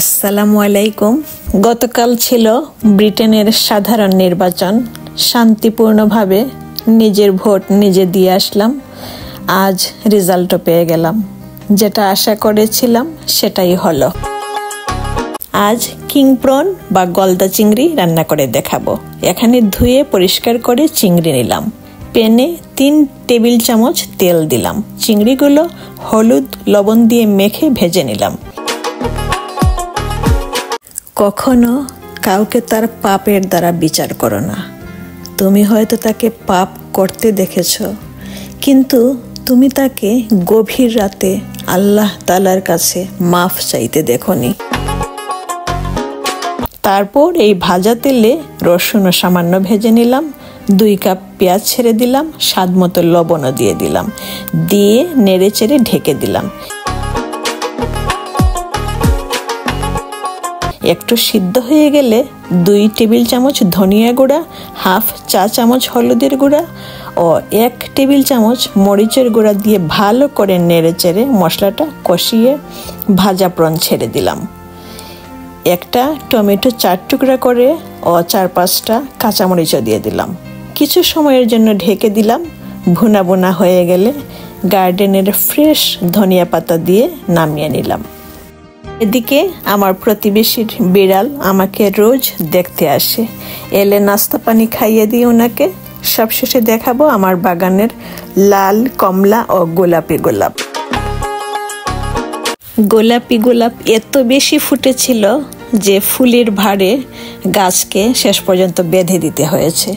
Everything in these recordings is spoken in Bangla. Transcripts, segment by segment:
আসসালামু আলাইকুম। গতকাল ছিল ব্রিটেনের সাধারণ নির্বাচন। শান্তিপূর্ণভাবে নিজের ভোট নিজে দিয়ে আসলাম। আজ রেজাল্টও পেয়ে গেলাম। যেটা আশা করেছিলাম সেটাই হলো। আজ কিংপ্রন বা গলদা চিংড়ি রান্না করে দেখাবো। এখানে ধুয়ে পরিষ্কার করে চিংড়ি নিলাম। প্যানে তিন টেবিল চামচ তেল দিলাম। চিংড়িগুলো হলুদ লবণ দিয়ে মেখে ভেজে নিলাম। কখনো কাউকে তার পাপের দ্বারা বিচার করো না। তুমি হয়তো তাকে পাপ করতে দেখেছ, কিন্তু তুমি তাকে গভীর রাতে আল্লাহ তালার কাছে মাফ চাইতে দেখনি। তারপর এই ভাজা তেলে রসুনও সামান্য ভেজে নিলাম, দুই কাপ পেঁয়াজ ছেড়ে দিলাম স্বাদ মতো লবণও দিয়ে দিলাম, দিয়ে নেড়ে চেড়ে ঢেকে দিলাম। একটু সিদ্ধ হয়ে গেলে দুই টেবিল চামচ ধনিয়া গুঁড়া, হাফ চা চামচ হলুদের গুঁড়া ও এক টেবিল চামচ মরিচের গুঁড়া দিয়ে ভালো করে নেড়ে চেড়ে মশলাটা কষিয়ে ভাজা প্রন ছেড়ে দিলাম। একটা টমেটো চার টুকরা করে ও চার পাঁচটা কাঁচামরিচও দিয়ে দিলাম। কিছু সময়ের জন্য ঢেকে দিলাম। ভুনা ভুনা হয়ে গেলে গার্ডেনের ফ্রেশ ধনিয়া পাতা দিয়ে নামিয়ে নিলাম। এদিকে আমার প্রতিবেশীর বিড়াল আমাকে রোজ দেখতে আসে। এলে নাস্তা পানি খাইয়ে দিই ওনাকে। সবশেষে দেখাবো আমার বাগানের লাল কমলা ও গোলাপি গোলাপ। গোলাপি গোলাপ এত বেশি ফুটেছিল যে ফুলের ভারে গাছকে শেষ পর্যন্ত বেঁধে দিতে হয়েছে।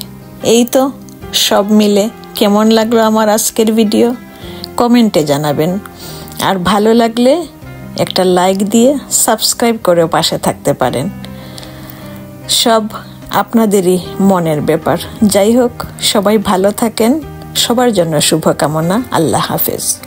এই তো সব মিলে কেমন লাগল আমার আজকের ভিডিও? কমেন্টে জানাবেন। আর ভালো লাগলে একটা লাইক দিয়ে সাবস্ক্রাইব করেও পাশে থাকতে পারেন। সব আপনাদেরই মনের ব্যাপার। যাই হোক, সবাই ভালো থাকেন। সবার জন্য শুভকামনা। আল্লাহ হাফেজ।